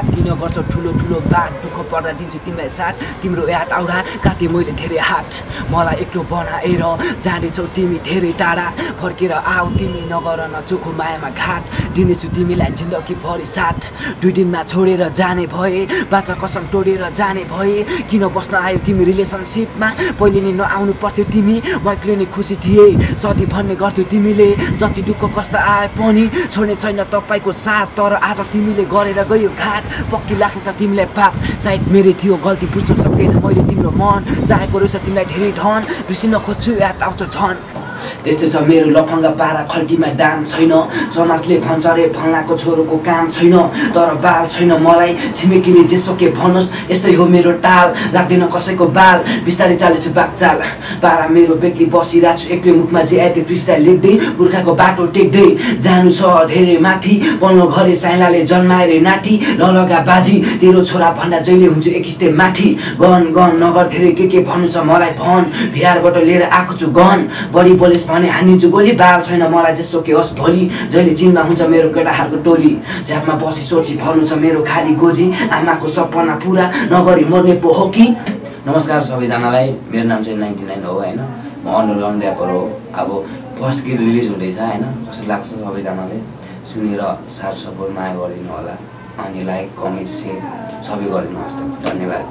हात किन गर्छौ? ठुलो ठुलो बात दुःख पर्दा दिन्छु तिमीलाई साथ। तिम्रो याद आउडा काटेँ मैले धेरै हात। मलाई एक्लो बनाएर जाँदैछौ तिमी धेरै टाढा। फर्केर आऊ तिमी नगर न चोखो मायामा घाट। दिनेछु तिमीलाई जिन्दगीभरि साथ। दुई दिनमा छोडेर जाने भए बाचा कसम तोडेर जाने भए किन बस्न आयो तिमी रिलेसनसिपमा? पहिले नै नआउनु पर्थ्यो तिमी म एक्लै नै खुसी थिएँ। सधैँ भन्ने गर्थ्यौ तिमीले जति दुःख कष्ट आए पनि छोड्ने छैन तपाईँको साथ। तर आज तिमीले गरेर गयो घाट। पक्की लाग्नेछ तिमीलाई पाप। सायद मेरै थियो गल्ती बुझ्न सकेन। मैले तिम्रो मन चाहेको रहेछ तिमीलाई धेरै धन। बिर्सिन खोज्छु याद आउँछ झन्। त्यस्तै छ मेरो लफङ्गा पारा खल्टीमा दाम छैन। समाजले भन्छ रे फल्नाको छोरोको काम छैन तर बाल छैन। मलाई छिमेकीले जे सके भनोस् यस्तै हो मेरो टाल। लाग्दैन कसैको बाल। बिस्तारै चालेछु बागचाल पारा मेरो बेग्ली बसिरहेको छु एक्लै मुखमा जे आए त्यो पृष्ठ लेख्दै पुर्खाको बाटो टेक्दै। जानु छ धेरै माथि। पल्लो घरे साइलाले जन्माएर नाठी। ललगा बाजी तेरो छोरा भन्दा जहिले हुन्छु एकिस्ते माथि। गन गन नगर धेरै के के भन्नु छ मलाई भन। बिहारबाट लिएर आएको छु गन। बढी बोलेस् भने हानिन्छु गोली बाल छैन मलाई जेसो के होस् भोलि। जहिले चिनमा हुन्छ मेरो केटाहरूको टोली। झ्यापमा बसी सोची भर्नु छ मेरो खाली गोजी। आमाको सपना पुरा नगरी मर्ने पो हो कि? नमस्कार सबैजनालाई। मेरो नाम चाहिँ नाइन्टी नाइन हो होइन? म अन्डरग्राउन्ड ऱ्यापर हो। अब फर्स्ट गीत रिलिज हुँदैछ होइन? कस्तो लाग्छ सबैजनाले सुनेर साथ सपोर्ट माया गरिदिनु होला। अनि लाइक कमेन्ट सेयर सबै गरिदिनुहोस् त। धन्यवाद.